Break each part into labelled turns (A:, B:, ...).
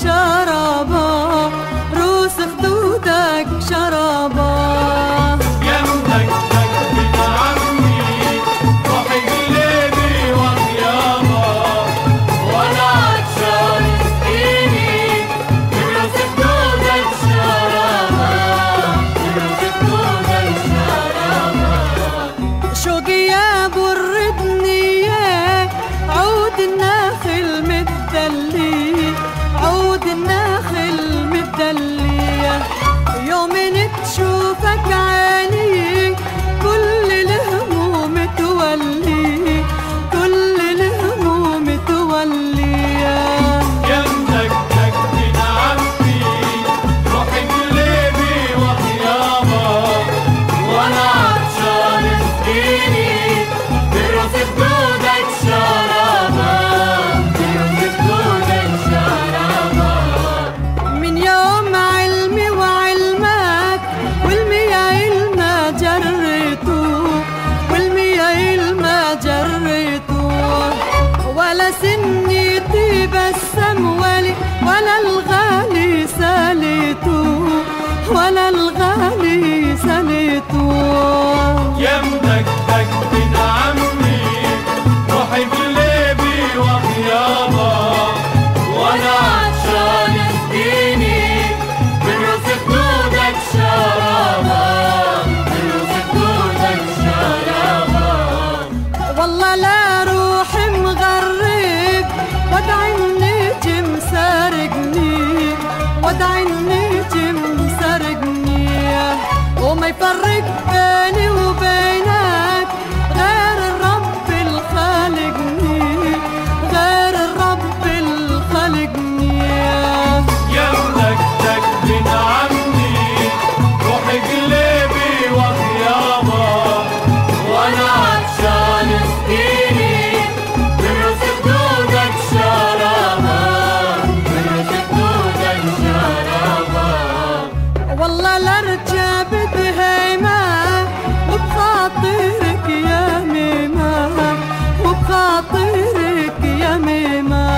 A: 这。سني طيب السمول ولا الغالي سالته ولا الغالي
B: سالته perra
A: والله لارجع بدهيمة وبخاطرك يا ميمة وبخاطرك يا ميمة.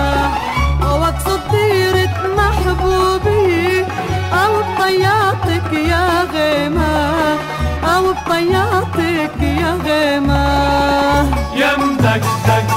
A: أو أقصد ديرة محبوبي أو بطياتك يا غيمة أو بطياتك يا غيمة.
B: يا يمدك دك